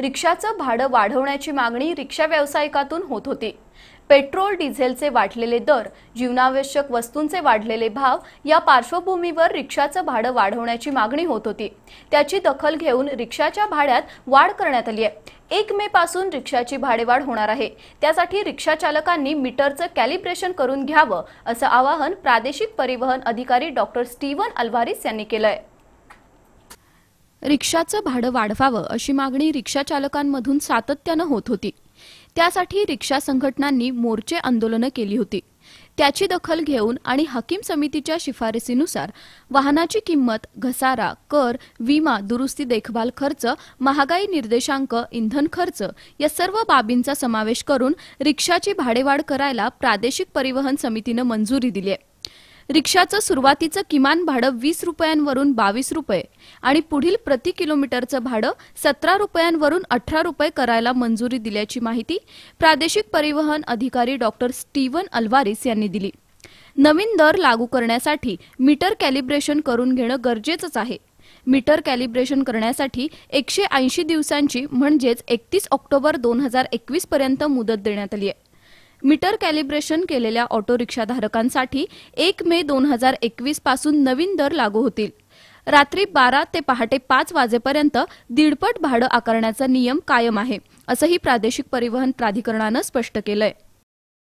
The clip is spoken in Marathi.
रिक्षाचं भाडं वाढवण्याची मागणी रिक्षा व्यावसायिकातून होत होती. पेट्रोल डिझेलचे वाढलेले दर जीवनावश्यक वस्तूंचे वाढलेले भाव या पार्श्वभूमीवर रिक्षाचं भाडं वाढवण्याची मागणी होत होती. त्याची दखल घेऊन रिक्षाच्या भाड्यात वाढ करण्यात आली आहे. एक मे पासून रिक्षाची भाडेवाढ होणार आहे. त्यासाठी रिक्षा चालकांनी मीटरचं कॅलिब्रेशन करून घ्यावं असं आवाहन प्रादेशिक परिवहन अधिकारी डॉक्टर स्टीवन अल्वारिस यांनी केलं आहे रिक्षाचं भाडं वाढवावं अशी मागणी रिक्षा चालकांमधून सातत्यानं होत होती. त्यासाठी रिक्षा संघटनांनी मोर्चे आंदोलनं केली होती. त्याची दखल घेऊन आणि हकीम समितीच्या शिफारसीनुसार वाहनाची किंमत घसारा कर विमा दुरुस्ती देखभाल खर्च महागाई निर्देशांक इंधन खर्च या सर्व बाबींचा समावेश करून रिक्षाची भाडेवाढ करायला प्रादेशिक परिवहन समितीनं मंजुरी दिली आहे. रिक्षाचं सुरुवातीचं किमान भाडं वीस रुपयांवरून बावीस रुपये आणि पुढील प्रति किलोमीटरचं भाडं सतरा रुपयांवरून अठरा रुपये करायला मंजुरी दिल्याची माहिती प्रादेशिक परिवहन अधिकारी डॉक्टर स्टीवन अल्वारिस यांनी दिली. नवीन दर लागू करण्यासाठी मीटर कॅलिब्रेशन करून घेणं गरजेचंच आहे. मीटर कॅलिब्रेशन करण्यासाठी एकशे ऐंशी दिवसांची म्हणजेच एकतीस ऑक्टोबर दोन हजार एकवीस पर्यंत मुदत देण्यात आली आहे. मीटर कॅलिब्रेशन केलेल्या ऑटो रिक्षाधारकांसाठी एक मे दोन हजार एकवीसपासून नवीन दर लागू होतील. रात्री बारा ते पहाटे पाच वाजेपर्यंत दीडपट भाडं आकारण्याचा नियम कायम आहे असंही प्रादेशिक परिवहन प्राधिकरणानं स्पष्ट केलंय.